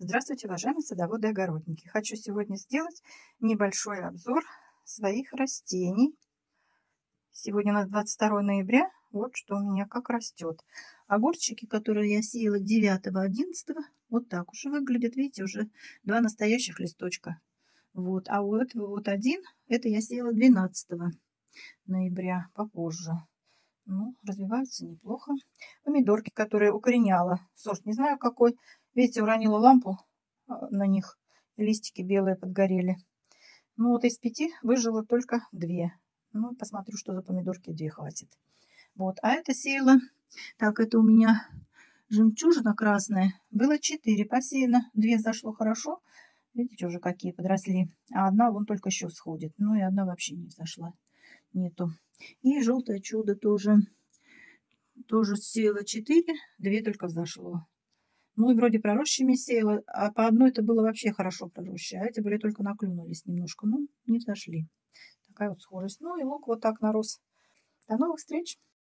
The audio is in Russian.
Здравствуйте, уважаемые садоводы и огородники! Хочу сегодня сделать небольшой обзор своих растений. Сегодня у нас 22 ноября. Вот что у меня как растет. Огурчики, которые я сеяла 9-11, вот так уже выглядят. Видите, уже два настоящих листочка. Вот. А вот вот один, это я сеяла 12 ноября, попозже. Ну, развиваются неплохо. Помидорки, которые укореняла. Сорт не знаю какой. Видите, уронила лампу а, на них. Листики белые подгорели. Ну вот из пяти выжило только две. Ну, посмотрю, что за помидорки две хватит. Вот, а это сеяла. Так, это у меня жемчужина красная. Было четыре посеяно. Две зашло хорошо. Видите, уже какие подросли. А одна вон только еще всходит. Ну и одна вообще не взошла. Нету. И желтое чудо тоже. Тоже сеяла четыре. Две только взошло. Ну и вроде пророщами сеяла, а по одной это было вообще хорошо пророщи, а эти были только наклюнулись немножко, ну не взошли. Такая вот схожесть. Ну и лук вот так нарос. До новых встреч!